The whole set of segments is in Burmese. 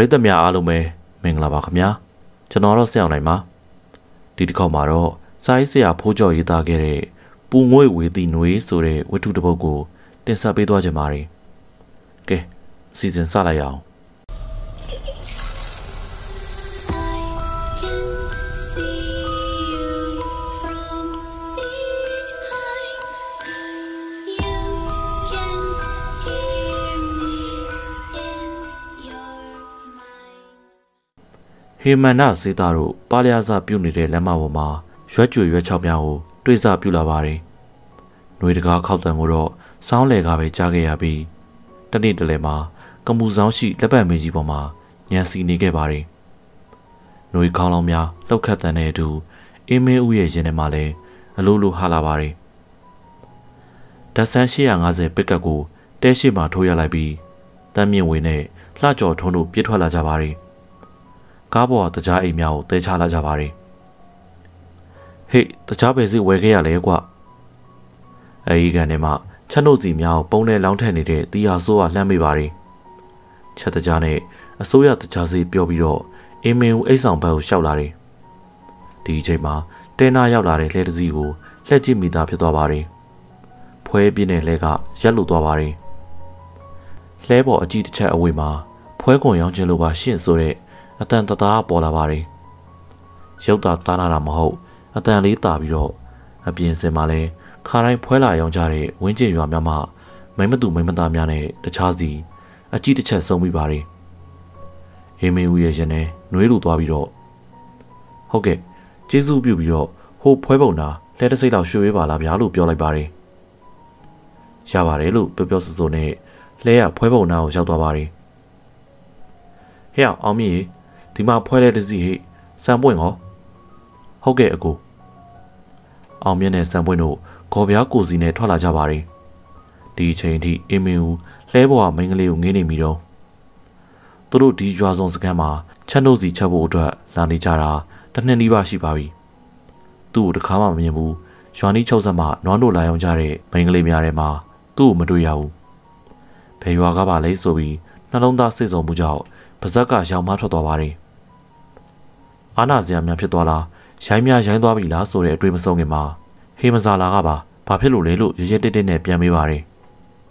ရိသတ်များအားလုံးပဲမင်္ဂလာပါခင်ဗျာကျွန်တော်တော့ဆက်အောင်နိုင်ပါဒီတစ်ခေါက်မှာတော့စာရေးဆရာဖိုးကျော်ရေးသားခဲ့တဲ့ပူငွေဝေတီနွေဆိုတဲ့ဝတ္ထုတစ်ပုဒ်ကိုတင်ဆက်ပေးသွားကြပါမယ်ကဲအစီအစဉ်စလိုက်ရအောင် ဟေမန္နစေတာတို့ပါလျာစာပြုတ်နေတဲ့လမ်းမပေါ်မှာရွက်ကြွရွက်ချောက်များကိုတွေ့စာပြုလာပါတယ်။နှွေတကားခောက်တံကိုတော့စောင်းလေကပဲကြားခဲ့ရပြီးတနေ့တလဲမှာကမူဆောင်ရှိလက်ပတ်မင်းကြီးပေါ်မှာညံစီနေခဲ့ပါတယ်။နှွေခေါင်းလောင်းများလှုပ်ခတ်တန်တဲ့အတူအင်းမင်းဦးရဲ့ရင်ထဲမှာလည်းအလိုလိုဟာလာပါတယ်။ဓာတ်ဆန်း850ပစ်ကတ်ကိုတဲရှိမှထိုးရလိုက်ပြီးတမ်းမြင့်ဝင်နဲ့လှကြော်ထုံးတို့ပြစ်ထွက်လာကြပါတယ်။ ကားပေါ်ကတကြားအိမ်များကိုတဲချလာကြပါတယ်ဟေ့တကြားပဲစီဝယ်ခဲ့ရလဲကွအဲဒီကန်ထဲမှာချက်နှုတ်စီများကိုပုံနဲ့လောင်းထက်နေတဲ့တီယာဆိုးကလှမ်းမိပါတယ်ချက်တကြားနဲ့အစိုးရတကြားစီပြောပြီးတော့အင်းမင်းဦးအိတ်ဆောင်ဘက်ကိုရှောက်လာတယ်ဒီအချိန်မှာတဲနာရောက်လာတဲ့လှဲတစ်စီးကိုလှက်ကြည့်မိသားဖြစ်သွားပါတယ်ဖွဲပြင်းတဲ့လှဲကရက်လို့သွားပါတယ်လှဲပေါ်အကြည့်တစ်ချက်အဝေးမှာဖွဲကွန်ရောင်းခြင်းလိုပါရှင့်ဆိုတဲ့ အတန်တသားပေါ်လာပါတယ်ရုပ်သာတားနာတာမဟုတ်အတန်လေးတာပြီးတော့အပြင်စင်မှာလဲခါတိုင်းဖွဲလာရောင်းကြတဲ့ဝင်းကျင်ရွာများမှမိမ့်မသူမိမ့်မသားများနဲ့တခြားစီအကြည့်တစ်ချက်ဆုံးပြီးပါတယ်ဟေမင်းဦးရဲ့ရင်ထဲနှွေးလိုသွားပြီးတော့ဟုတ်ကဲ့ကျေးဇူးပြုပြီးတော့ဟိုဖွဲပုံနာလက်တစ်စိတ်လောက်ရွှေဝေးပါလားဗျာလို့ပြောလိုက်ပါတယ်ရပါတယ်လို့ပြောပြောဆိုဆိုနဲ့လဲရဖွဲပုံနာကိုရောက်သွားပါတယ်ဟဲ့အောင်မြင့်ရေ ဒီမှာဖွဲတဲ့တစီဟိစံပွင့်ရောဟုတ်ကဲ့အကိုအောင်မြင့်နဲ့စံပွင့်တို့ခေါ်ပြားကိုစီနဲ့ထွက်လာကြပါတယ်ဒီအချိန်ထိအင်းမင်းဦးလှဲပေါ်ကမိန်းကလေးကိုငေးနေပြီတော့သူတို့ဒီရွာစုံစကန်မှာချက်နှုတ်စီချက်ဖို့အတွက်လာနေကြတာတစ်နှစ်နီးပါးရှိပါပြီသူ့ကိုတခါမှမမြင်ဘူးရွာနီးချုပ်ဆက်မှနွားတို့လာရောက်ကြတဲ့မိန်းကလေးများထဲမှာသူ့ကိုမတွေ့ရဘူးဘယ်ရွာကပါလဲဆိုပြီးနှလုံးသားစိတ်ဆုံမှုကြောင့်ပါဇက်ကရောင်မထွက်သွားပါတယ်။ အာနာစရာများဖြစ်သွားလားရိုင်းများရိုင်းသွားပြီလားဆိုတဲ့အတွေ့မဆုံးခင်မှာဟေမဇာလာကပါဘာဖြစ်လို့လဲလို့ရရတက်တက်နဲ့ပြန်မေးပါတယ်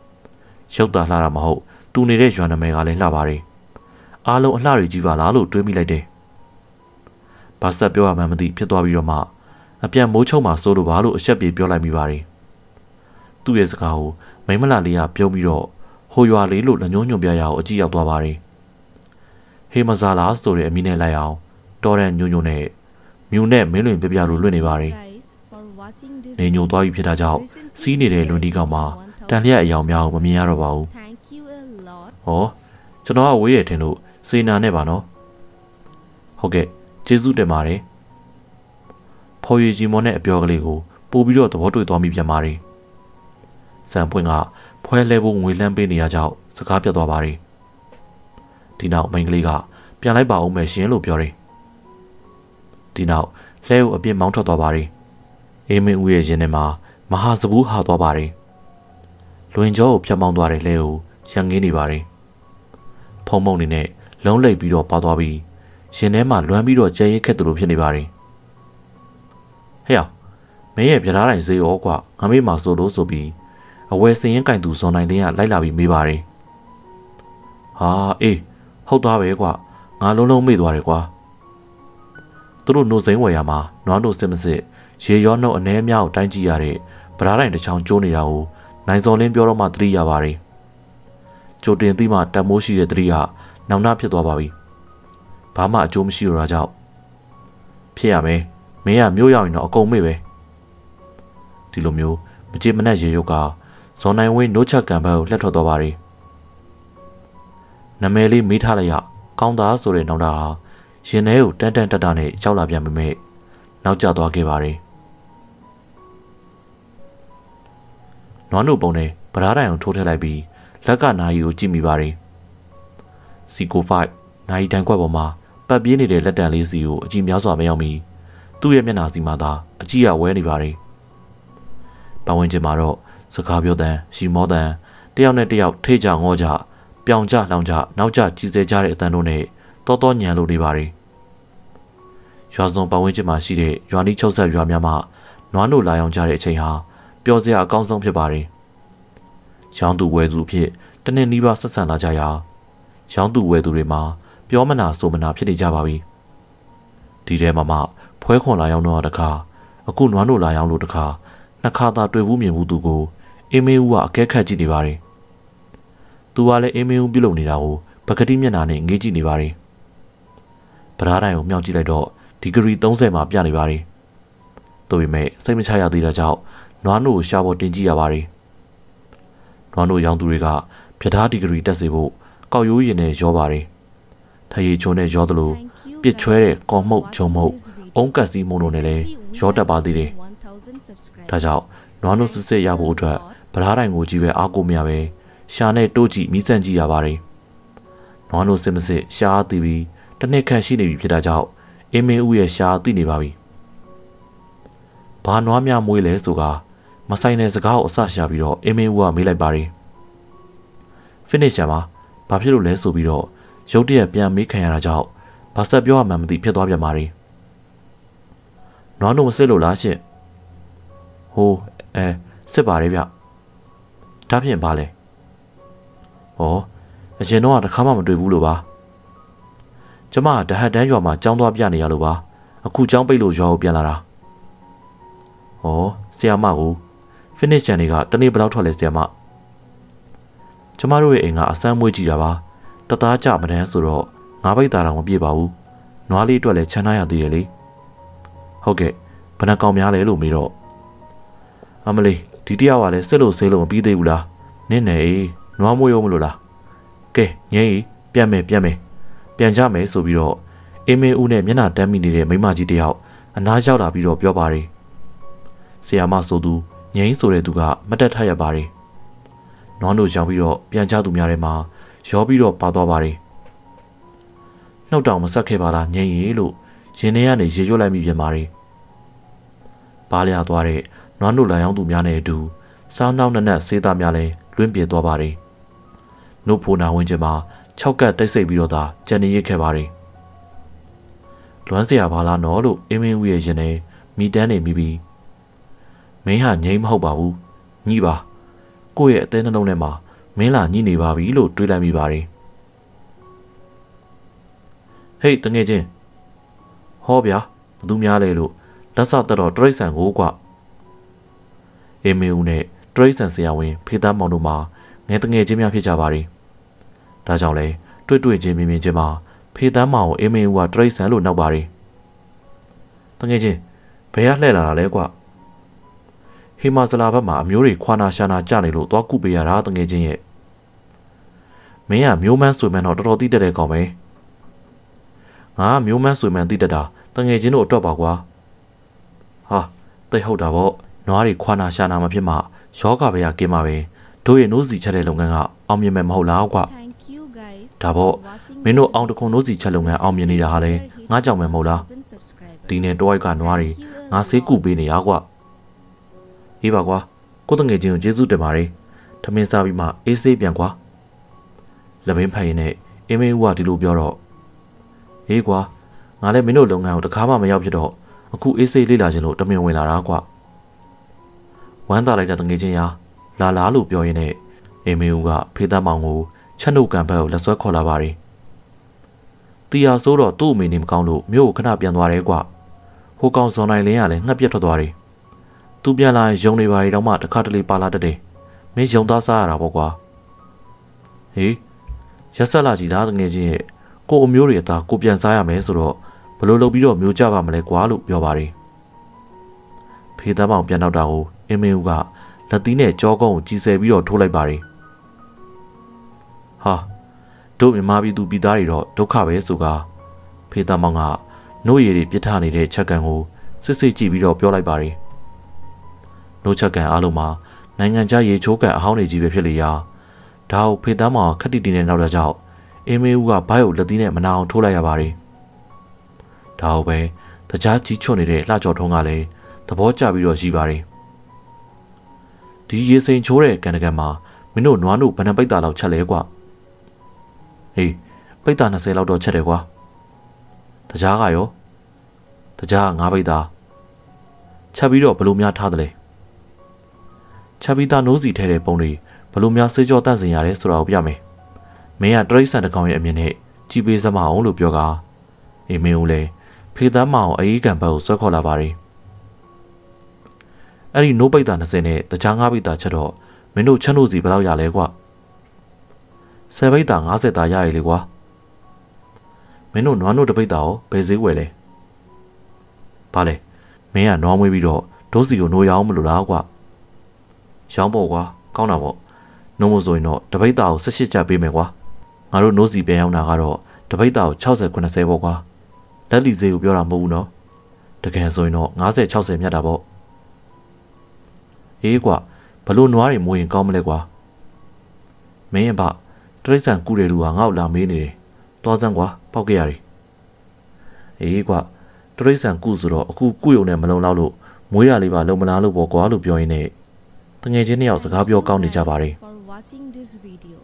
။ရုပ်သားလှတာမဟုတ်သူနေတဲ့ရွာနာမည်ကလည်းလှပါတယ်။အားလုံးအလှတွေကြီးပါလားလို့တွေးမိလိုက်တယ်။ဘာဆက်ပြောရမှန်းမသိဖြစ်သွားပြီးတော့မှအပြန်မိုးချုံမှစိုးလို့ပါလို့အဆက်ပြေပြောလိုက်မိပါတယ်။သူ့ရဲ့စကားကိုမိမလာလေးကပြုံးပြီးတော့ဟိုရွာလေးလို့လက်ညှိုးညွှန်ပြရအောင်အကြည့်ရောက်သွားပါတယ်။ဟေမဇာလာဆိုတဲ့အမည်နဲ့လိုက်အောင် တော်ရန်ညိုညိုနဲ့မြူနဲ့မင်းလွင်ပြပြလိုလွင့်နေပါတယ် guys for watching this နေညိုသွားပြီဖြစ်တာကြောင့်စီးနေတဲ့လွန်ဒီကောင်မှာတန်လျက်အယောင်များကိုမမြင်ရတော့ပါဘူး thank you a lot ဟောကျွန်တော်ကဝေးရထင်လို့စေနာနဲ့ပါနော်ဟုတ်ကဲ့ကျေးဇူးတင်ပါတယ်ဖော်ရည်ကြီးမောနဲ့အပြောကလေးကိုပို့ပြီးတော့သဘောတွေ့သွားမိပြန်ပါတယ်စံပွင့်ကဖွဲလဲဖို့ငွေလန်းပေးနေရကြောင်းစကားပြတ်သွားပါတယ်ဒီနောက်မိန်းကလေးကပြန်လိုက်ပါဦးမယ်ရှင်လို့ပြောတယ် ဒီနောက်လှဲကိုအပြင်းမောင်းထွက်သွားပါတယ်အေးမင်းဦးရဲ့ရင်ထဲမှာမဟာစဘူးဟာသွားပါတယ်လွင်ကျောကိုဖြတ်မောင်းသွားတဲ့လှဲကိုရန်ငင်းနေပါတယ်ဖုံမုံနေနဲ့လုံးလိပ်ပြီးတော့ပါသွားပြီးရင်ထဲမှာလွမ်းပြီးတော့ကြဲရင်ခက်သူလိုဖြစ်နေပါတယ်ဟဲ့အောင်မင်းရဲ့ပြထားတိုင်းဈေးရောကွာငါမေးမှာဆိုလို့ဆိုပြီးအဝယ်စင်ရင်ကင်သူဇွန်နိုင်တင်းကလိုက်လာပြီးမေးပါတယ်ဟာအေးဟုတ်သားပဲကွာငါလုံးလုံးမေ့သွားတယ်ကွာ သူတို့နှုတ်စိမ်းဝယ်ရမှာနွားတို့စစ်မစစ်ရေရောနှုတ်အနှဲများကိုတိုင်းကြည့်ရတဲ့ဗရားတိုင်းတစ်ချောင်းကျိုးနေတာကိုနိုင်စော်လင်းပြောတော့မှသတိရပါတယ်ကြိုတင်သိမှတတ်မိုးရှိတဲ့သတိကနောင်နာဖြစ်သွားပါပြီဘာမှအကျိုးမရှိတော့တာကြောင့်ဖြစ်ရမယ်မင်းကမျိုးရောက်ရင်တော့အကုန်မေ့ပဲဒီလိုမျိုးမကြည်မနှက်ရေရုပ်ကဇွန်နိုင်ဝင်းနိုးချက်ကံဘက်ကိုလှက်ထွက်သွားပါတယ်နာမည်လေးမေးထားလိုက်ရကောင်းသားဆိုတဲ့နောက်တာဟာ ရင်ထဲကိုတန်းတန်းတက်တာနဲ့ရောက်လာပြန်ပေမဲ့နောက်ကျသွားခဲ့ပါတယ်နွားနို့ပုံနဲ့ဗရားတိုင်ကိုထိုးထည့်လိုက်ပြီးလက်ကနာရီကိုကြည့်မိပါတယ်စီကို5နာရီတန်ခွက်ပေါ်မှာပတ်ပြေးနေတဲ့လက်တံလေးစီကိုအကြည့်များစွာမရောက်မီသူ့ရဲ့မျက်နှာစီမှာသာအကြည့်ရဝဲနေပါတယ်ပဝင်းကျင်မှာတော့စကားပြောတန်းရှီမောတန်းတယောက်နဲ့တယောက်ထိကြငေါကြပြောင်ကြလောင်ကြနောက်ကြကြီးစဲကြတဲ့အတန်တို့နဲ့တော်တော်ညံလို့နေပါတယ် ရွာစုံပတ်ဝန်းကျင်မှာရှိတဲ့ရွာနီးချုပ်ဆက်ရွာများမှာနွားနို့လာရောင်ကြတဲ့အချိန်ဟာပျော်စရာအကောင်းဆုံးဖြစ်ပါတယ်ရောင်းသူဝယ်သူအဖြစ်တနေ့နီးပါးဆက်ဆံလာကြရာရောင်းသူဝယ်သူတွေမှာပြောမနာဆိုမနာဖြစ်နေကြပါပြီဒီထဲမှာမှဖွဲခွန်လာရောင်းတော့တခါအခုနွားနို့လာရောင်းလို့တခါနှစ်ခါသာတွေ့ဘူးမြင်ဘူးသူကိုအေးမေဦးကအကဲခတ်ကြည့်နေပါတယ်သူကလည်းအေးမေဦးပြုတ်လုံနေတာကိုပကတိမျက်နှာနဲ့ငေးကြည့်နေပါတယ်ဗရားတိုင်ကိုမြောက်ကြည့်လိုက်တော့ ဒီဂရီ30မှာပြနေပါတယ်။ဒါပေမဲ့စိတ်မချရသေးတဲ့ကြောင့်နွားနို့ကိုရှာဖို့တင်ကြည့်ရပါတယ်။နွားနို့ရောင်းသူတွေကပြထားဒီဂရီတက်စေဖို့ကောက်ရိုးရင်နဲ့ရောပါတယ်။ထရေချုံနဲ့ရောသလိုပြစ်ချွဲတဲ့ကော်မှုတ်ဂျုံမှုတ်အုံးကတ်စီမုံတို့နဲ့လည်းရောတက်ပါသေးတယ်။ဒါကြောင့်နွားနို့စစ်စစ်ရဖို့အတွက်ဗရားတိုင်ကိုကြီးပဲအားကိုးမရပဲရှာနဲ့တိုးကြည့်မိစန့်ကြည့်ရပါတယ်။နွားနို့စစ်မစစ်ရှားအားသိပြီးတစ်နှစ်ခန့်ရှိနေပြီဖြစ်တာကြောင့်အ င်းမင်းဦးရဲ့ရှားသိနေပါပြီ။ဘာနွားများမွေးလဲဆိုကမဆိုင်တဲ့စကားကိုအဆရှာပြီးတော့အင်းမင်းဦးကမေးလိုက်ပါတယ်။ finish မှာဘာဖြစ်လို့လဲဆိုပြီးတော့ရုတ်တရက်ပြန်မေးခံရတာကြောင့်ဘာဆက်ပြောရမှန်းမသိဖြစ်သွားပြန်ပါတယ်။နွားနို့မစစ်လို့လားရှင့်။ဟိုအဲစစ်ပါတယ်ဗျ။ဒါဖြင့်ဘာလဲ။ဩအရင်တော့တစ်ခါမှမတွေ့ဘူးလို့ပါ။ ကျမကတဟတ်တန်းရွာမှာចောင်းသွားပြနေရလို့ပါ။အခုចောင်းပိတ်လို့ရွာကိုပြန်လာတာ။ဩဆီယာမကို finish ချန်တွေကတနေ့ဘယ်လောက်ထွက်လဲဆီယာမ။ကျမတို့ရဲ့အိမ်ကအစမ်းမွေးကြည့်တာပါ။တသားကြမတန်းဆိုတော့ငါးပိတ်တာတော့မပြေပါဘူး။နွားလေးအတွက်လည်းချမ်းသာရသေးတယ်လေ။ဟုတ်ကဲ့ဘယ်နှကောင်များလဲလို့မေးတော့အမလေးဒီတယောက်ကလည်းစစ်လို့ဆေးလို့မပြီးသေးဘူးလားနင့်နေအေးနွားမွေးရောမလို့လားကဲငိမ့်ကြီးပြန်မယ်ပြန်မယ် ပြန်ကြမယ်ဆိုပြီးတော့အင်းမင်းဦးနဲ့မျက်နှာတမ်းမိနေတဲ့မိမကြီးတယောက်အနားရောက်လာပြီးတော့ပြောပါတယ်ဆီယာမဆိုသူငိမ့်ဆိုတဲ့သူကမတက်ထရပါတယ်နွားတို့ကြောင်ပြီးတော့ပြန်ကြသူများထဲမှာရောပြီးတော့ပါသွားပါတယ်နှုတ်တောင်မဆက်ခဲ့ပါလားငိမ့်ရီလို့ရင်ထဲကနေရေရွတ်လိုက်မိပြန်ပါတယ်ပါလျာသွားတဲ့နွားနို့လာရောက်သူများနဲ့အတူစောင်းနှောင်းနက်နက်ဆေးသားများလည်းလွင့်ပြေသွားပါတယ်။နှုတ်ဖိုနာဝင်းကျင်မှာ ၆ကတ်တိတ်ဆိတ်ပြီးတော့သာကြံနေရခဲ့ပါတယ်။လွမ်းစရာဘာလားနော်လို့အင်းမင်းဦးရဲ့ရင်ထဲမိတန်းနေမိပြီးမင်းဟာငိမ့်မဟုတ်ပါဘူး။ညှိပါ။ကိုယ့်ရဲ့အသေးနှလုံးထဲမှာမင်းလာညှိနေပါပြီလို့တွေးလိုက်မိပါတယ်။ဟေးတငယ်ချင်းဟောဗျာဘသူများလဲလို့လက်စတက်တော့တရိတ်ဆန်ကိုကွာအေမီဦးနဲ့တရိတ်ဆန်ဆရာဝန်ဖေသားမောင်တို့မှာငယ်တငယ်ချင်းများဖြစ်ကြပါတယ်။ ဒါကြောင့်လဲတွေ့တွေ့ချင်းမြင်မြင်ချင်းမှာဖေသားမောင်ကိုအေမီဦးကတရိတ်ဆန်လို့နောက်ပါတယ်။တငယ်ချင်းဘယ်ကလှည့်လာတာလဲကွာ။ဟီမာဇလာဘက်မှာအမျိုးတွေခွာနာရှာနာကြနေလို့သွားကုပေးရတာတငယ်ချင်းရဲ့မင်းကမျိုးမန်းဆွေမန်းတော့တော်တော်သိတတ်တဲ့ကောင်ပဲ။ငါကမျိုးမန်းဆွေမန်းသိတတ်တာတငယ်ချင်းတို့အတွက်ပါကွာ။ဟာသိဟုတ်တာပေါ့နွားတွေခွာနာရှာနာမဖြစ်မှယောဂဘယ်ကကင်းမှာပဲတို့ရဲ့နိုးစီချက်တဲ့လုပ်ငန်းကအောင်မြင်မယ်မဟုတ်လားကွာ Thank you guys. ဒါပေါ့မင်းတို့အောင်တခုံနိုးစီချက်လုပ်ငန်းအောင်မြင်နေတာဟာလဲငါကြောင့်ပဲမဟုတ်လားဒီနဲ့တွိုက်ကနွားတွေငါဆေးကူပေးနေရကွာအေးပါကွာကိုတငယ်ချင်းကိုကျေးဇူးတင်ပါတယ်ထမင်းစားပြီးမှအေးဆေးပြန်ကွာလက်မင်းဖိုင်ရင်နဲ့အင်းမင်းဦးကဒီလိုပြောတော့ဟေးကွာငါလည်းမင်းတို့လုပ်ငန်းကိုတကားမှမရောက်ဖြစ်တော့အခုအေးဆေးလေးလာခြင်းလို့တမင်ဝင်လာတာကွာဝမ်းသာလိုက်တဲ့တငယ်ချင်းရာလာလာလို့ပြောရင်းနဲ့အင်းမင်းဦးကဖေးသားမောင်ကို ချက်နှုတ်ကန်ဘက်ကိုလက်ဆွဲခေါ်လာပါတယ်တီယာဆိုးတော့သူ့အမေနေမကောင်းလို့မြို့ကိုခဏပြန်သွားတယ်ကွာဟိုကောင်ဇွန်နိုင်လင်းကလည်းငှက်ပြတ်ထွက်သွားတယ်သူပြန်လာရင်ယုံနေပါရီတော့မှတစ်ခါတလေပါလာတတ်တယ်မင်းယုံသားစားရတာပေါ့ကွာဟေးရက်ဆက်လာကြည့်တာတငယ်ချင်းရဲ့ကိုအမျိုးတွေအသာကိုပြန်စားရမယ်ဆိုတော့ဘလို့လုပ်ပြီးတော့မျိုးကြပါမလဲကွာလို့ပြောပါတယ်ဖေးသားမောင်ပြန်တော့တာကိုအင်းမင်းဦးကလက်သီးနဲ့ကြောကုန်းကိုကြီးဆယ်ပြီးတော့ထိုးလိုက်ပါတယ် ဟာတို့မြမပြည်သူပြည်သားတွေတော့ဒုက္ခပဲဆိုကဖေးသားမောင်ကနှုတ်ရည်တွေပြစ်ထနေတဲ့ချက်ကန်ကိုစစ်စစ်ကြည့်ပြီးတော့ပြောလိုက်ပါတယ်နှုတ်ချက်ကန်အားလုံးမှာနိုင်ငံခြားရေချိုးကန်အဟောင်းတွေကြီးပဲဖြစ်လေရာဒါကိုဖေးသားမောင်ခက်တီတီနဲ့နောက်တဲ့ကြောင့်အင်းမေဦးကဘိုက်ကိုလက်သီးနဲ့မနာအောင်ထိုးလိုက်ရပါတယ်ဒါဟုတ်ပဲတကြားကြီးချွတ်နေတဲ့လှကြော်ထုံးကလည်းသဘောကျပြီးတော့ရှိပါတယ်ဒီရေစိန်ချိုးတဲ့ကန်တကန်မှာမင်းတို့နွားတို့ဘယ်နှပိတ်တာလောက်ချက်လဲကွာ ဟေးပိတ်တာ20လောက်တော့ချက်တယ်ကွာတကြားကရောတကြားကငါးပိတ်သားချက်ပြီးတော့ဘလို့များထားတယ်လဲချက်ပြီးသားနိုးစီထဲတဲ့ပုံတွေဘလို့များစေးကြောတန့်စင်ရတယ်ဆိုတာကိုပြမယ်မင်းကတရိတ်ဆန်တစ်ကောင်ရဲ့အမြင်နဲ့ကြည်ပေးစမအောင်လို့ပြောကအေးမင်းဦးလည်းဖေးသားမအောင်အေးကံဘက်ကိုဆွဲခေါ်လာပါရီအဲ့ဒီနိုးပိတ်သား20နဲ့တခြား၅ပိတ်သားချက်တော့မင်းတို့ချမ်းတို့စီဘယ်လောက်ရလဲကွ ဆယ်ပိတ်သား50သားရရည်လေကွာမင်းတို့နွားနို့တပိတ်သားကိုဘယ်ဈေးဝယ်လဲဘာလဲမင်းကနွားမွေးပြီးတော့ဒိုးစီကိုနိုးရအောင်မလို့လားကွာရောင်းပေါ့ကွာကောင်းတာပေါ့နှုံးမဆိုရင်တော့တပိတ်သားကို18ကျပ်ပေးမယ်ကွာငါတို့နိုးစီပြန်ရောက်တာကတော့တပိတ်သားကို60 90ပေါ့ကွာလက်လီဈေးကိုပြောတာမဟုတ်ဘူးနော်တကယ်ဆိုရင်တော့90 60မြတ်တာပေါ့အေးကွာဘလို့နွားတွေမိုးရင်ကောင်းမလဲကွာမင်းရဲ့ဗ တရိတ်ဆန်ကူတယ်လူဟာငါ့ကိုလာမေးနေတယ်သွားစမ်းကွာပောက်ကြရတယ်အေးကွာတရိတ်ဆန်ကူဆိုတော့အခုကုယုံနဲ့မလုံလောက်လို့မွေးရလေးပါလုံမလားလို့ပေါ့ကွာလို့ပြောရင်းနဲ့တငယ်ချင်းနှစ်ယောက်စကားပြောကောင်းနေကြပါတယ် For watching this video.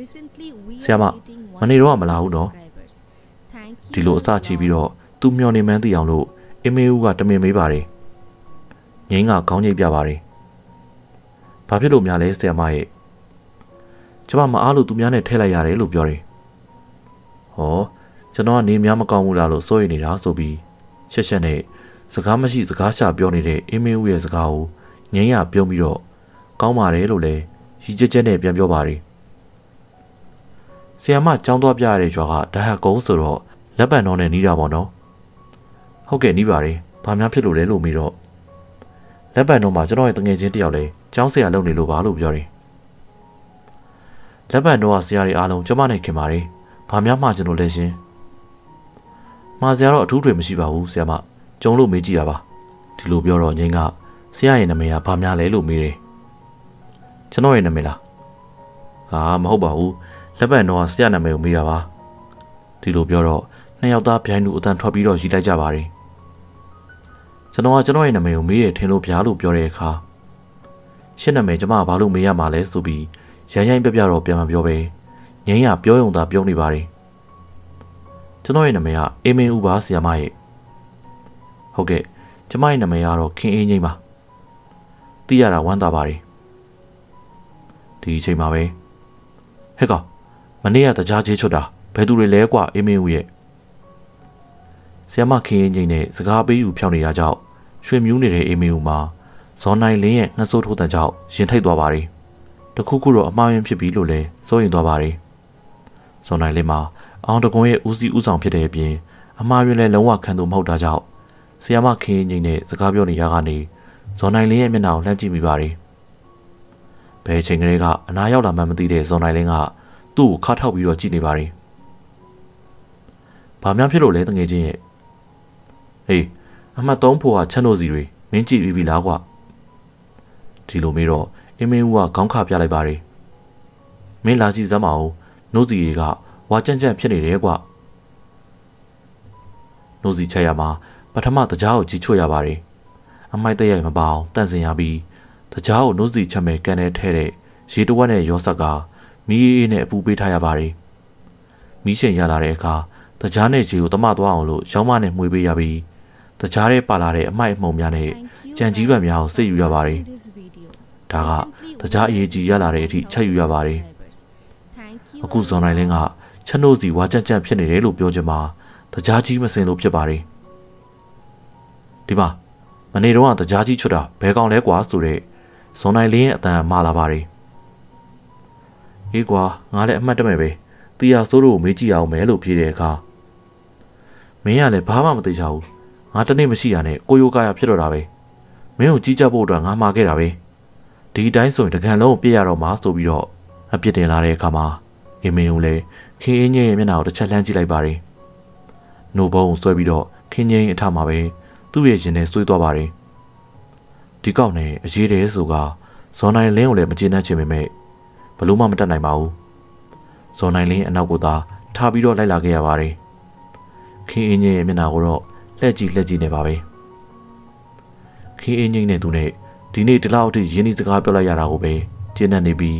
Recently we ဆရာမ are getting မနေတော့ကမလာဘူးနော် subscribers. Thank you. ဒီလိုအစချီပြီးတော့သူမျောနေမှန်းသိအောင်လို့အမေဦးကတမင်မေးပါတယ်ငိမ့်ကခေါင်းညိတ်ပြပါတယ်ဘာဖြစ်လို့များလဲဆရာမရဲ့ ကျမမအားလို့သူများနဲ့ထဲလိုက်ရတယ်လို့ပြောတယ်ဟောကျွန်တော်ကနေများမကောင်းဘူးလားလို့စိုးရိမ်နေတာဆိုပြီးရှက်ရှက်နဲ့စကားမရှိစကားရှာပြောနေတဲ့အမေဦးရဲ့စကားကိုငိမ့်ရပြုံးပြီးတော့ကောင်းပါတယ်လို့လည်းရီကျက်ကျက်နဲ့ပြန်ပြောပါတယ်ဆီယမចောင်းသွားပြရတဲ့ကြွားကဒါဟာကုန်းဆိုတော့လက်ပံတော်နဲ့နီးတာပေါ့နော်ဟုတ်ကဲ့နီးပါတယ်ဘာများဖြစ်လို့လဲလို့မေးတော့လက်ပံတော်မှာကျွန်တော်ရဲ့တငယ်ချင်းတယောက်လဲចောင်းဆရာလုပ်နေလို့ပါလို့ပြောတယ် လက်ပံတော်ကဆရာတွေအားလုံးကျမနဲ့ခင်ပါတယ်ဘာများမှကျွန်တော်လဲရှင်မှာဆရာတော့အထူးတွေမရှိပါဘူးဆရာမကျုံလို့မေးကြည့်တာပါဒီလိုပြောတော့ငင်းကဆရာရဲ့နာမည်ကဘာများလဲလို့မေးတယ်ကျွန်တော်ရဲ့နာမည်လားဟာမဟုတ်ပါဘူးလက်ပံတော်ကဆရာနာမည်ကိုမေးတာပါဒီလိုပြောတော့နှစ်ယောက်သားဗျိုင်းလူအတန်ထွက်ပြီးတော့ရီလိုက်ကြပါတယ်ကျွန်တော်ကကျွန်တော်ရဲ့နာမည်ကိုမေးရထင်လို့ဗျာလို့ပြောတဲ့အခါရှင်းနာမည်ကျမကဘာလို့မေးရမှာလဲဆိုပြီး ရိုင်းရိုင်းပြပြတော့ပြန်မပြောပဲငင်းရပြောရုံသာပြောနေပါတယ်ကျွန်တော်ရဲ့နာမည်ကအေမင်းဦးပါဆီယမရဲ့ဟုတ်ကဲ့ကျမရဲ့နာမည်ကတော့ခင်အေးငိမ့်ပါသိရတာဝမ်းသာပါတယ်ဒီအချိန်မှာပဲဟဲ့ကောင်မနေ့ကတကြားချေးချွတ်တာဘယ်သူတွေလဲကွာအေးမင်းဦးရဲ့ဆီယမခင်အေးငိမ့်နဲ့စကားပေးယူဖြောင်းနေတာကြောင့်ရွှေမြူးနေတဲ့အေးမင်းဦးမှာဇော်နိုင်လင်းရဲ့ငှက်ဆိုးထိုးတန်ကြောင့်ရင်ထိတ်သွားပါတယ် တခုခုတော့အမှားယွင်းဖြစ်ပြီလို့လဲစိုးရင်သွားပါတယ်ဇော်နိုင်လင်းမှာအောင်တကွန်ရဲ့ဦးစီးဦးဆောင်ဖြစ်တဲ့အပြင်အမှားယွင်းလဲလုံးဝခံသူမဟုတ်တာကြောင့်ဆီယမခင်ငိမ့်နဲ့စကားပြောနေရကနေဇော်နိုင်လင်းရဲ့မျက်နှာကိုလှမ်းကြည့်မိပါတယ်ဘယ်ချိန်ကလေးကအနားရောက်လာမှမသိတဲ့ဇော်နိုင်လင်းကသူ့ကိုခါထောက်ပြီးတော့ကြည့်နေပါတယ်ဘာများဖြစ်လို့လဲတငယ်ချင်းရဲ့ဟေးအမှတ်3ဖို့ကချမ်းတို့စီတွေမင်းကြည့်ပြီးပြီလားကွာဒီလိုမေးတော့ အင်းမင်းဦးကခေါင်းခပြလိုက်ပါတယ်မင်းလာကြည့်စမ်းမအောင်နှုတ်စီတွေကဝါကြန့်ကြန့်ဖြစ်နေတယ်ကွာနှုတ်စီချက်ရမှာပထမတကြားကိုကြီးချွတ်ရပါတယ်အမိုက်တက်ရိုက်မပေါအောင်တန့်စင်ရပြီးတကြားကိုနှုတ်စီချက်မဲ့ကန်ထဲထဲတဲ့ရေတဝက်နဲ့ရောဆက်ကမီးအေးနဲ့အပူပေးထားရပါတယ်မီးရှင်ရလာတဲ့အခါတကြားနဲ့ရေကိုတမသွားအောင်လို့ရောင်းမနဲ့မှွေပေးရပြီးတကြားထဲပါလာတဲ့အမိုက်အမှုံများနဲ့ကြံကြီးပံများကိုစိတ်ယူရပါတယ် ဒါကတကြားအရေးကြီးရလာတဲ့အထိချက်ယူရပါတယ်အခုဇွန်နိုင်လင်းကချက်နို့စီဝါကြက်ကြက်ဖြစ်နေတယ်လို့ပြောချင်မှာတကြားကြီးမစင်လို့ဖြစ်ပါတယ်ဒီမှာမနေ့တော့ကတကြားကြီးချွတ်တာဘဲကောင်လဲကွာဆိုတဲ့ဇွန်နိုင်လင်းရဲ့အတန်မာလာပါတယ်အေးကွာငါလည်းအမှတ်တမဲ့ပဲတီယာဆိုးတို့ကိုမေးကြည့်အောင်မယ်လို့ဖြေတဲ့အခါမင်းကလည်းဘာမှမသိချဘူးငါတနေ့မရှိရနဲ့ကိုယိုကာရဖြစ်တော့တာပဲမင်းကိုကြီးကြပ်ဖို့အတွက်ငါမှာခဲ့တာပဲ ဒီတိုင်းဆိုရင်တကန်လုံးကိုပြည့်ရတော့မှာဆိုပြီးတော့အပြစ်တင်လာတဲ့အခါမှာအင်းမင်းကိုလည်းခင်အင်းကြီးရဲ့မျက်နှာကိုတစ်ချက်လှမ်းကြည့်လိုက်ပါတယ်။နိုဘုံကိုဆွဲပြီးတော့ခင်ကြီးအထမှာပဲသူ့ရဲ့ရင်ထဲဆွေးသွားပါတယ်။ဒီကောက်နဲ့အရေးတယ်ဆိုကဇော်နိုင်လင်းကိုလည်းမကျေနပ်ချင်ပေမဲ့ဘလို့မှမတတ်နိုင်ပါဘူး။ဇော်နိုင်လင်းအနောက်ကိုသာထားပြီးတော့လိုက်လာခဲ့ရပါတယ်။ခင်အင်းကြီးရဲ့မျက်နှာကိုတော့လှည့်ကြည့်လှည့်ကြည့်နေပါပဲ။ခင်အင်းကြီးနဲ့သူနဲ့ ဒီနေ့ဒီလောက်အထိရင်းနှီးစကားပြောလိုက်ရတာကိုပဲကျင်းနေနေပြီး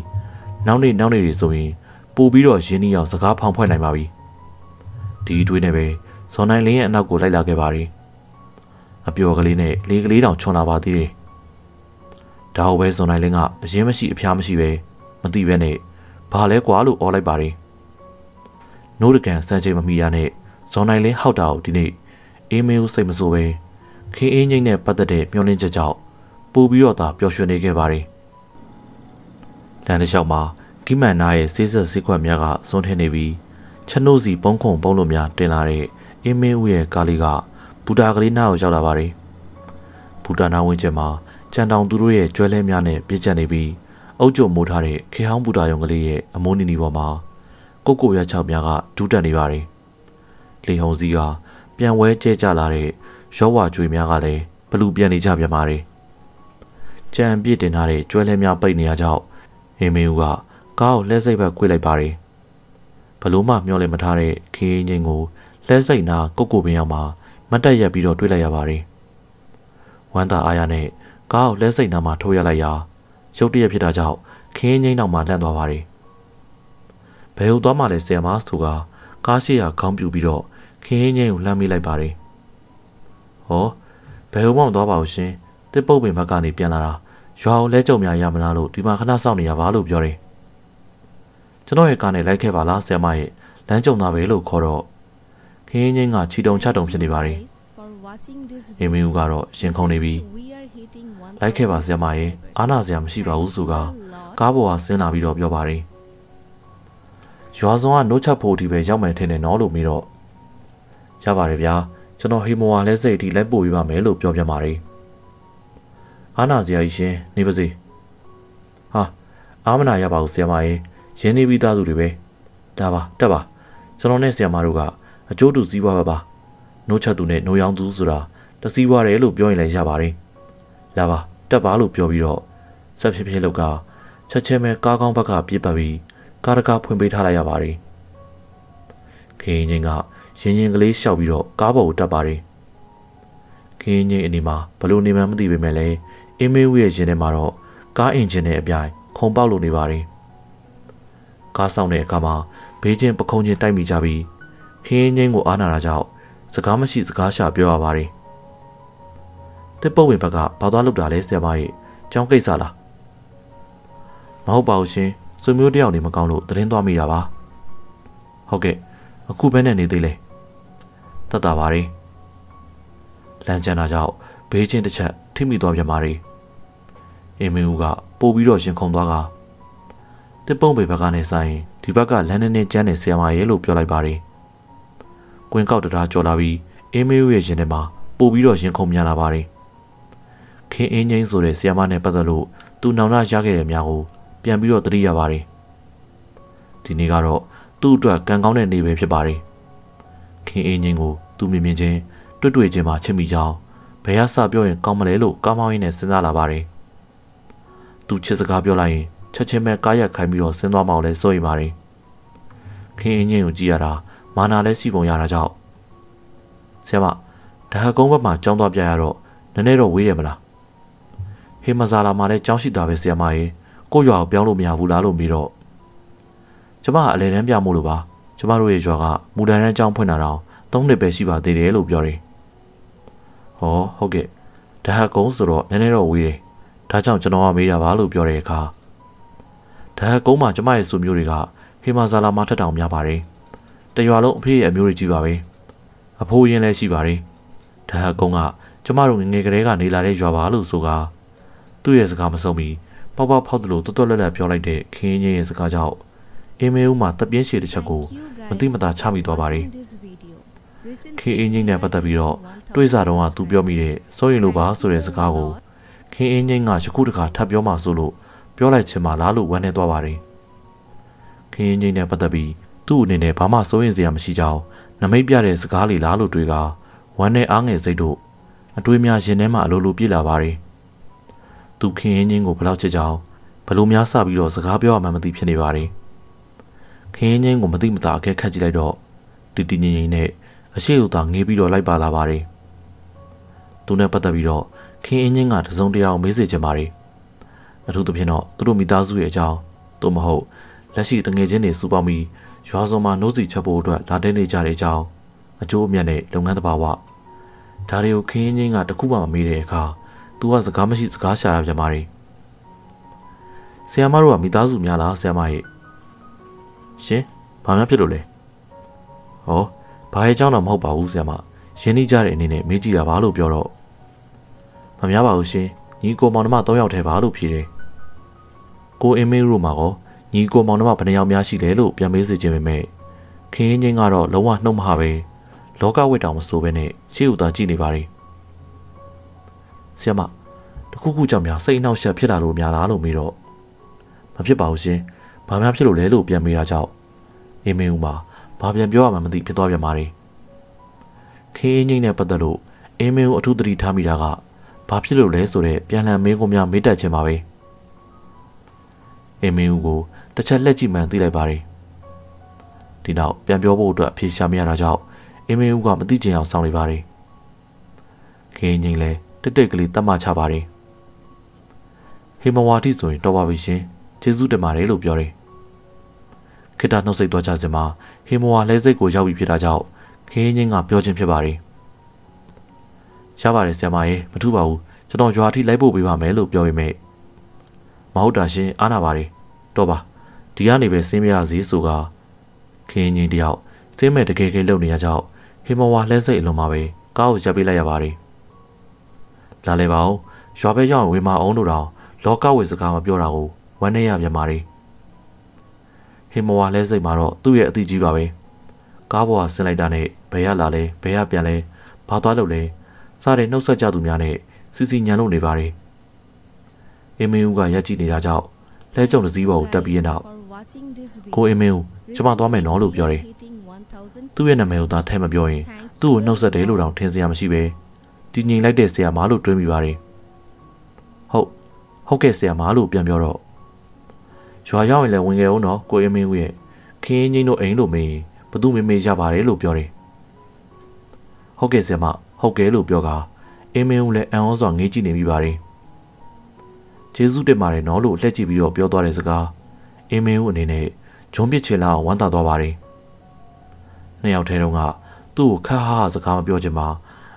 နောက်နေ့နောက်နေ့တွေဆိုရင်ပို့ပြီးတော့ရင်းနှီးအောင်စကားဖောင်ဖွဲ့နိုင်ပါပြီဒီအတွေးနဲ့ပဲဇဇော်နိုင်လင်းရဲ့အနောက်ကိုလိုက်လာခဲ့ပါတယ်အပျော်ကလေးနဲ့လေးကလေးတောင်ချွန်လာပါသေးတယ်ဒါဟုတ်ပဲဇော်နိုင်လင်းကအရင်မရှိအဖျားမရှိပဲမသိပဲနဲ့ဘာလဲကွာလို့អော်လိုက်ပါတယ်နိုးတကန်စံချိန်မမီရနဲ့ဇော်နိုင်လင်းဟောက်တာကိုဒီနေ့အေးမေးကိုစိတ်မဆိုးပဲခင်းအင်းငိမ့်နဲ့ပတ်သက်တဲ့မျောလင်းချက်ကြောင့် ပို့ပြီးတော့သာပျော်ရွှင်နေခဲ့ပါတယ်လမ်းတစ်လျှောက်မှာဂိမန်နာရဲ့စေးဆက်စေးခွက်များကစွန့်ထင်းနေပြီးချက်နို့စီပုံခုံပုံလို့များတင်လာတဲ့အေးမင်းဦးရဲ့ကားလေးကဘူတာကလေးနားကိုရောက်လာပါတယ်ဘူတာနာဝင်းကျင်မှာကြံတောင်သူတို့ရဲ့ကျွဲလဲများနဲ့ပြည့်ကျက်နေပြီးအုပ်ကျုံမိုးထားတဲ့ခေဟောင်းဘူတာယုံကလေးရဲ့အမိုးနီနီပေါ်မှာကိုကိုရချောက်များကဒူးတက်နေပါတယ်လေဟုံစီကပြန်ဝဲကျဲကျလာတဲ့ရောဝကျွေများကလည်းဘလူပြန်နေကြပြန်ပါတယ် ကြံပြစ်တင်ထားတဲ့ကျွဲလဲများပိတ်နေရကြောင်းအေးမင်းဦးကကားကိုလက်စိတ်ဘက်ကွေ့လိုက်ပါတယ်ဘလို့မှမျောလင့်မထားတဲ့ခေးငင်းကိုလက်စိတ်နာကုတ်ကိုပင်ရောက်မှာမတ်တက်ရက်ပြီးတော့တွေးလိုက်ရပါတယ်။ဝမ်းသာအားရနဲ့ကားကိုလက်စိတ်နာမှာထိုးရလိုက်ရာရုတ်တရက်ဖြစ်တာကြောင့်ခင်းငိမ့်နောက်မှာလန့်သွားပါတယ်။ဘယ်ဟုတ်သွားမှလဲဆရာမဆိုကကားရှိရာခေါင်းပြူပြီးတော့ခင်းငိမ့်ကိုလှမ်းမိလိုက်ပါတယ်။ဟောဘယ်ဟုတ်မှမသွားပါဘူးရှင်။ တစ်ပုတ်ပင်ဘက်ကနေပြန်လာတာရွာကိုလဲကြုံများရမလားလို့ဒီမှာခဏစောင့်နေရပါလို့ပြောတယ်။ကျွန်တော်ရဲ့ကားနဲ့လိုက်ခဲ့ပါလားဆရာမရဲ့လမ်းကြုံသားပဲလို့ခေါ်တော့ခင်းငိမ့်ကချီတုံချတုံဖြစ်နေပါတယ် for watching this အင်းမင်းဦးကတော့ရှင်ခုန်နေပြီး We are hitting 1000လိုက်ခဲ့ပါဆရာမရေအားနာစရာမရှိပါဘူးဆိုကကားပေါ်ကဆင်းလာပြီးတော့ပြောပါတယ်ရွာစုံကနိုးချက်ဖို့အထိပဲရောက်မယ်ထင်တယ်နော်လို့မေးတော့ရပါတယ်ဗျာကျွန်တော်ဟေမောဝါလဲစိတ်အထိလိုက်ပို့ပေးပါမယ်လို့ပြောပြပါတယ် အားနာစရာကြီးရှင်နေပါစေဟာအားမနာရပါဘူးဆရာမရေရင်းနေပြီးသားသူတွေပဲဒါပါတက်ပါကျွန်တော်နဲ့ဆရာမတို့ကအကျိုးတူစည်းပွားပါပါနိုးချက်သူနဲ့နိုးရောင်သူဆိုတာတစည်းပွားတယ်လို့ပြောရင်လည်းရပါတယ်လာပါတက်ပါလို့ပြောပြီးတော့ဆက်ဖြစ်ဖြစ်လောက်ကချက်ချင်းပဲကားကောင်းဘက်ကပြေးပတ်ပြီးကားတကားဖွင့်ပေးထားလိုက်ရပါတယ်ခင်းချင်းကရင်ရင်ကလေးရှောက်ပြီးတော့ကားပေါ်ကိုတက်ပါတယ်ခင်းချင်းအနေမှာဘလို့နေမှန်းမသိပေမဲ့လည်း အင်းမေးဦးရဲ့ရင်ထဲမှာတော့ကားအင်ဂျင်နဲ့အပြိုင်ခုံပေါက်လို့နေပါတယ်ကားဆောင်တဲ့အခါမှာဘေးချင်းပခုံးချင်းတိုက်မိကြပြီးခင်းချင်းကိုအားနာတာကြောင့်စကားမရှိစကားရှာပြောရပါတယ်တစ်ပုတ်ဝင်ဘက်ကဘာသွားလုပ်တာလဲဆရာမကြီးကျောင်းကိစ္စလားမဟုတ်ပါဘူးရှင်ဆွေမျိုးတယောက်နေမကောင်းလို့သတင်းသွားမိတာပါဟုတ်ကဲ့အခုဘယ်နဲ့နေသေးလဲတတ်တာပါရီလမ်းကျန်တာကြောင့်ဘေးချင်းတစ်ချက်ထိမိသွားပြန်ပါရီ အင်းမင်းဦးကပို့ပြီးတော့ရှင်ခုန်သွားကတစ်ပုံးပေဘက်ကနေဆိုင်ဒီဘက်ကလမ်းနဲ့နဲ့ကျန်းနေဆရာမရဲ့လို့ပြောလိုက်ပါရီကွင်းကောက်တရာကြော်လာပြီးအင်းမင်းဦးရဲ့ရင်ထဲမှာပို့ပြီးတော့ရှင်ခုန်မြန်လာပါရီခင်အင်းငိမ့်ဆိုတဲ့ဆီယမနဲ့ပတ်သက်လို့သူနောင်နာရခဲ့တဲ့များကိုပြန်ပြီးတော့သတိရပါတယ်ဒီနေ့ကတော့သူ့အတွက်ကံကောင်းတဲ့နေ့ပဲဖြစ်ပါတယ်ခင်အင်းငိမ့်ကိုသူမြင်မြင်ချင်းတွေ့တွေ့ချင်းမှချစ်မိကြောင်းဘယ်ရစပြောရင်ကောင်းမလဲလို့ကောင်းမောင်းရင်းနဲ့စဉ်းစားလာပါတယ် သူချစ်စကားပြောလိုက်ရင်ချက်ချင်းပဲကားရက်ခိုင်းပြီးတော့ဆင်းသွားမှလည်းစိုးရိမ်ပါတယ်ခင်အင်းငိမ့်ကိုကြည့်ရတာမာနာလည်းစီပုံရတာကြောင့်ဆရာမဒါဟကုန်းဘက်မှာကြောင်းသွားပြရတော့နည်းနည်းတော့ဝေးတယ်မလားဟေမဇာလာမှာလည်းကြောင်းရှိတာပဲဆရာမရေကိုရွာကိုပြောင်းလို့မရဘူးလားလို့ပြီးတော့ကျမကအလဲတန်းပြမို့လို့ပါကျမတို့ရဲ့ရွာကမူတန်ရန်ကျောင်းဖွင့်တာတော့၃နှစ်ပဲရှိပါသေးတယ်လို့ပြောတယ်ဟောဟုတ်ကဲ့ဒါဟကုန်းဆိုတော့နည်းနည်းတော့ဝေးတယ် ဒါကြောင့်ကျွန်တော်ကမေးတာပါလို့ပြောတဲ့အခါဒါဟကုန်းမှာကျမရဲ့စုမျိုးတွေကဟေမဇာလာမှာထက်တောင်များပါတယ်တရွာလုံးအဖေရဲ့အမျိုးတွေကြီးပါပဲအဖိုးရင်လည်းရှိပါတယ်ဒါဟကုန်းကကျမတို့ငငယ်ကလေးကနေလာတဲ့ရွာပါလို့ဆိုကသူ့ရဲ့စကားမဆုံးမီပေါက်ပေါက်ဖောက်တယ်လို့တွတ်တွတ်လက်လက်ပြောလိုက်တဲ့ခင်းကြီးရဲ့စကားကြောင့်အင်းမဲဦးမှာတပြင်းရှည်တစ်ချက်ကိုမတိမတာချမိသွားပါတယ်ခင်းအင်းကြီးနဲ့ပတ်သက်ပြီးတော့တွေးစားတော့ကသူပြောမိတဲ့စိုးရင်လိုပါဆိုတဲ့စကားကို ခင်းအင်းကြီးကယခုတခါထပ်ပြောမှဆိုလို့ပြောလိုက်ချင်မှလားလို့ဝမ်းနေသွားပါတယ်ခင်းအင်းကြီးနဲ့ပတ်သက်ပြီးသူ့အနေနဲ့ဘာမှစိုးရင်စရာမရှိကြောင်းနမိတ်ပြတဲ့စကားလေးလားလို့တွေးကဝမ်းနဲ့အားငယ်စိတ်တို့အတွေးများရင်ထဲမှာအလိုလိုပြေးလာပါတယ်။သူခင်ရင်ချင်းကိုဘလောက်ချစ်ကြောင်ဘလို့များစပြီးတော့စကားပြောရမှမသိဖြစ်နေပါတယ်။ခင်ရင်ချင်းကိုမသိမသာအကဲခတ်ကြည့်လိုက်တော့တီတီငိမ့်ငိမ့်နဲ့အရှိဥသာငေးပြီးတော့လိုက်ပါလာပါတယ်။သူနဲ့ပတ်သက်ပြီးတော့ ခင်ရင်ချင်းကတစုံတရာကိုမေးစေချင်ပါတယ်။အထူးသဖြင့်တော့သူတို့မိသားစုရဲ့အကြောင်းသို့မဟုတ်လက်ရှိတငယ်ချင်းတွေစူပေါင်းပြီးရွာစုံမှာနှိုးစီချက်ဖို့အတွက်လာတဲ့နေကြတဲ့အကြောင်းအကျိုးအမြတ်နဲ့လုပ်ငန်းသဘာဝဒါတွေကိုခင်းရင်းချင်းကတခုမှမမေးတဲ့အခါသူကစကားမရှိစကားရှာရပြန်ပါတယ်ဆရာမတို့ကမိသားစုများလားဆရာမရဲ့ရှင်ဘာများဖြစ်လို့လဲဟောဘာရဲ့အကြောင်းတော့မဟုတ်ပါဘူးဆရာမရင်းနှီးကြတဲ့အနေနဲ့မေးကြည့်တာပါလို့ပြောတော့ မများပါဘူးရှင်ညီကိုမောင်နှမ၃ယောက်ထဲပါလို့ဖြေတယ်ကိုအင်းမေးတို့မှာကောညီကိုမောင်နှမဘယ်နှယောက်များရှိလဲလို့ပြန်မေးစေခြင်းပဲမဲ့ခင်းရင်းချင်းကတော့လုံးဝနှုတ်မဟာပဲလောကဝိတောင်မဆိုးပဲနဲ့ရှေ့ဥသာကြည့်နေပါ रे ဆီယမတခုခုကြောင့်များစိတ်အနှောက်အယှက်ဖြစ်လာလို့များလားလို့မေးတော့မဖြစ်ပါဘူးရှင်ဘာများဖြစ်လို့လဲလို့ပြန်မေးတာကြောင့်အေးမင်းဦးမှာဘာပြန်ပြောရမှမသိဖြစ်သွားပြန်ပါ रे ခင်းအင်းကြီးနဲ့ပတ်သက်လို့အေးမင်းဦးအထူးသတိထားမိတာက ဘာဖြစ်လို့လဲဆိုတဲ့ပြန်လှန်မေးခွန်းများမေးတတ်ခြင်းပါပဲအင်းမင်းဦးကိုတစ်ချက်လက်ကြည့်မှန်သိလိုက်ပါတယ်ဒီနောက်ပြန်ပြောဖို့အတွက်အဖြေရှာမရတာကြောင့်အင်းမင်းဦးကမသိချင်အောင်စောင့်နေပါတယ်ခင်းငိမ့်လဲတက်တက်ကလေးတတ်မှချပါတယ်ဟေမဝါတိဆိုရင်တော်ပါပြီရှင်ကျေးဇူးတင်ပါတယ်လို့ပြောတယ်ခိတ္တနှုတ်ဆက်သွားကြစင်မှာဟေမဝါလဲစိတ်ကိုရောက်ပြီဖြစ်တာကြောင့်ခင်းငိမ့်ကပြောခြင်းဖြစ်ပါတယ် ရပါတယ်ဆရာမရေမထူပါဘူးကျွန်တော်ရွာထိလိုက်ဖို့ပေးပါမယ်လို့ပြောပေမဲ့မဟုတ်တာရှင်အားနာပါ रे တော့ပါဒီကနေပဲဆင်းမရစီဆိုကခင်းငိမ့်တယောက်စင်းမဲ့တကယ်ကလေးလုံနေရကြောင်းဟေမဝါလဲစိတ်အလုံးမှာပဲကားကိုရပ်ပေးလိုက်ရပါတယ်လာလေပါဦးရွာဘက်ရောက်ရင်ဝေမာအောင်တို့တောင်လောကဝေစကားမပြောတာကိုဝမ်းနေရပြန်ပါတယ်ဟေမဝါလဲစိတ်မှာတော့သူ့ရဲ့အတိကြီးပါပဲကားပေါ်ကဆင်းလိုက်တာနဲ့ဘယ်ရလာလဲဘယ်ရပြန်လဲဘာသွားလို့လဲ စတဲ့နှုတ်ဆက်ကြသူများနဲ့စီစီညံလို့နေပါတယ်အင်းမင်းဦးကရက်ကြည့်နေတာကြောင့်လဲကြုံတစ်စည်းပေါ်ကိုတက်ပြီးနောက် For watching this video. ကိုအင်းမင်းဦးကျမသွားမယ်နော်လို့ပြောတယ် Hitting 1000သူ့ရဲ့နာမည်ကိုသာထဲမပြောရင်သူ့ကိုနှုတ်ဆက်တယ်လို့တောင်ထင်စရာမရှိပဲတည်ငြိမ်လိုက်တဲ့ဆရာမလို့တွေးမိပါတယ်ဟုတ်ဟုတ်ကဲ့ဆရာမလို့ပြန်ပြောတော့ရွာရောက်ရင်လည်းဝင်ခဲ့အောင်တော့ကိုအင်းမင်းဦးရဲ့ခင်းချင်းတို့အိမ်လို့မေးရင်ဘသူမေမေရပါတယ်လို့ပြောတယ်ဟုတ်ကဲ့ဆရာမ ဟုတ်ကဲ့လို့ပြောကအင်းမင်းဦးလည်းအံ့ဩစွာငေးကြည့်နေမိပါတယ်ကျေးဇူးတင်ပါတယ်နော်လို့လှည့်ကြည့်ပြီးတော့ပြောသွားတဲ့စကားအင်းမင်းဦးအနေနဲ့ဂျုံပစ်ချင်လာအောင်ဝမ်းသာသွားပါတယ်နှစ်ယောက်ထဲတုန်းကသူ့ကိုခါဟာစကားမပြောချင်မှာ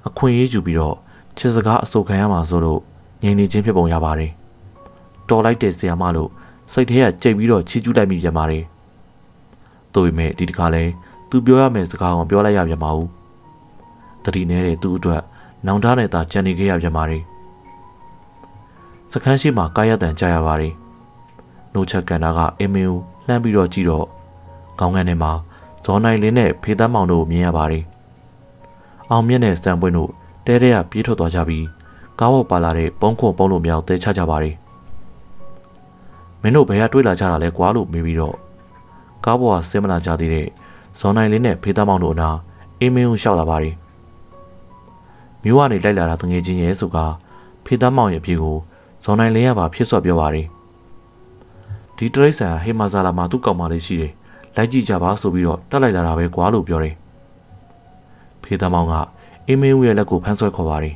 အခွင့်အရေးယူပြီးတော့ချစ်စကားအဆုတ်ခံရမှာဆိုလို့ငြိမ်နေခြင်းဖြစ်ပုံရပါတယ်တော်လိုက်တဲ့ဆရာမလို့စိတ်ထဲကကြိတ်ပြီးတော့ချီးကျူးလိုက်မိပြန်ပါတယ်တို့ပေမဲ့ဒီတစ်ခါလဲသူပြောရမယ့်စကားကိုပြောလိုက်ရပြန်ပါဘူး တတိနေတဲ့သူ့အတွက်နောင်တနဲ့သာကြံနေခဲ့ရပြန်ပါတယ်စခန်းရှိမှာကာယတန်ကြရပါတယ်နှုတ်ချက်ကန်တာကအင်းမင်းကိုလှမ်းပြီးတော့ကြည့်တော့ခေါင်းကနေမှာဇော်နိုင်လင်းနဲ့ဖေးသားမောင်တို့ကိုမြင်ရပါတယ်အောင်မြင့်နဲ့စံပွင့်တို့တဲတဲကပြေးထွက်သွားကြပြီးကားပေါ်ပါလာတဲ့ပုံးခွန်ပုံးလို့မြောက်တဲချကြပါတယ်မင်းတို့ဘယ်ကတွေးလာကြတာလဲကွာလို့မေးပြီးတော့ကားပေါ်ကဆင်းမလာကြသေးတဲ့ဇော်နိုင်လင်းနဲ့ဖေးသားမောင်တို့အနာအင်းမင်းကိုရှောက်လာပါတယ် မြို့ကနေလိုက်လာတာတငယ်ချင်းရဲ့ဆိုကဖေးသားမောင်ရဲ့အပြေကိုဇော်နိုင်လင်းကပါဖြစ်ဆွတ်ပြောပါတယ်ဒီတရိတ်ဆန်ဟေမာဇာလာမှာသူ့ကောင်မလေးရှိတယ်လိုက်ကြည့်ကြပါဆိုပြီးတော့တက်လိုက်လာတာပဲကွာလို့ပြောတယ်ဖေးသားမောင်ကအင်းမင်းဦးရဲ့လက်ကိုဖမ်းဆွဲခေါ်ပါတယ်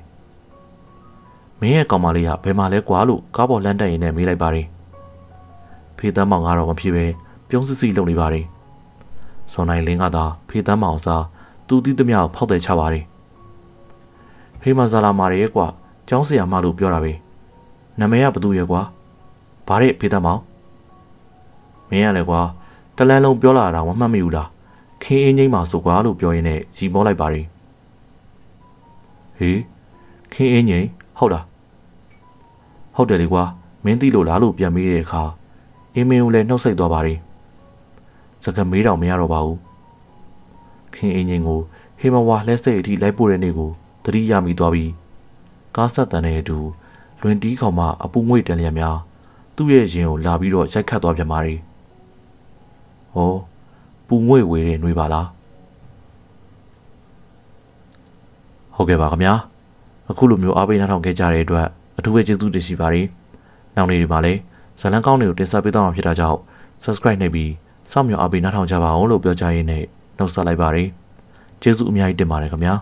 မင်းရဲ့ကောင်မလေးကဘယ်မှာလဲကွာလို့ကားပေါ်လမ်းတက်ရင်နဲ့မေးလိုက်ပါတယ်ဖေးသားမောင်ကတော့မဖြစ်ပဲပြုံးစစ်စစ်လုပ်နေပါတယ်စော်နိုင်လင်းကသာဖေးသားမောင်စားသူတီးသမျှကိုဖောက်တယ်ချပါတယ် ဟေမာဇာလာမာရဲ့ကွာကျောင်းဆရာမလို့ပြောတာပဲနာမည်ကဘသူရဲ့ကွာဘာတဲ့ဖေးသားမောင်မင်းရလဲကွာတလန်းလုံးပြောလာတာမမှတ်မိဘူးလားခင်းအင်းကြီးမှာဆိုကွာလို့ပြောရင်းနဲ့ရီမောလိုက်ပါတယ်ဟေးခင်းအင်းကြီးဟုတ်လားဟုတ်တယ်လေကွာမင်းသိလို့လားလို့ပြန်မေးတဲ့အခါအင်းမင်းကိုလည်းနှုတ်ဆက်သွားပါတယ်စကမေးတော့မရတော့ပါဘူးခင်းအင်းကြီးကိုဟေမဝါလက်စိတ်အထိလိုက်ပို့တဲ့နေ့ကို သတိရမိသွားပြီးကားဆက်တန်တဲ့အတူလွင်တီးခေါင်မှအပူငွေ့တန်လျက်များသူ့ရဲ့ရင်ကိုလာပြီးတော့ရိုက်ခတ်သွားပြန်ပါတယ်ဟောပူငွေ့ဝေတဲ့နှွေပါလားဟုတ်ကဲ့ပါခင်ဗျာအခုလိုမျိုးအားပေးနှထောင်ခဲ့ကြတဲ့အတွက်အထူးပဲကျေးဇူးတင်ရှိပါတယ်နောက်နေ့ဒီမှာလည်းဇလန်းကောင်းတွေကိုတင်ဆက်ပေးတော့မှာဖြစ်တာကြောင့် subscribe နှိပ်ပြီးစောင့်မျှော်အားပေးနှထောင်ကြပါအောင်လို့ပြောကြရင်းနဲ့နှုတ်ဆက်လိုက်ပါတယ်ကျေးဇူးအများကြီးတင်ပါတယ်ခင်ဗျာ